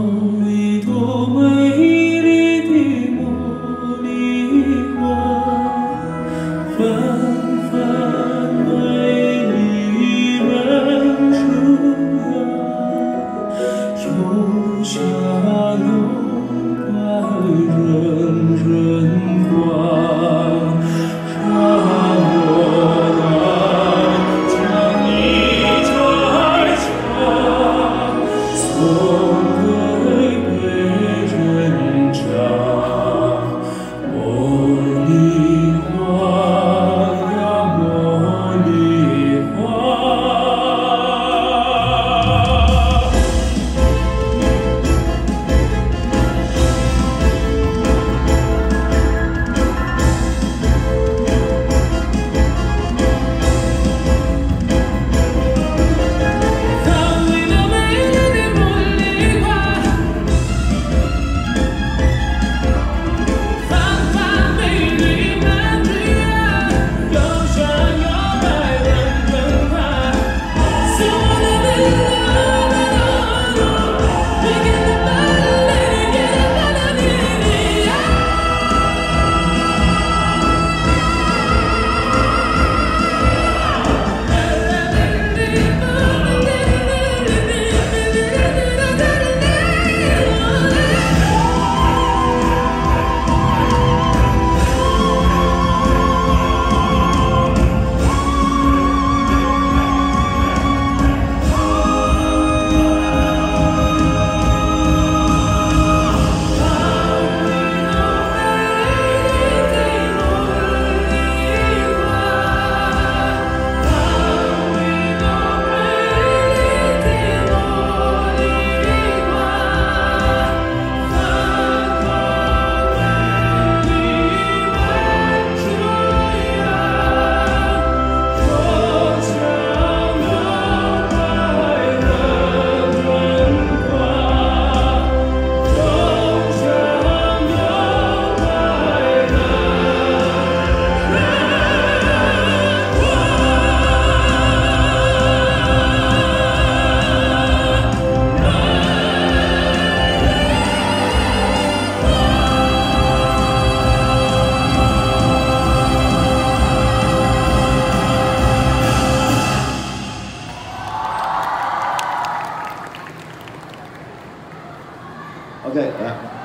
Oh. 对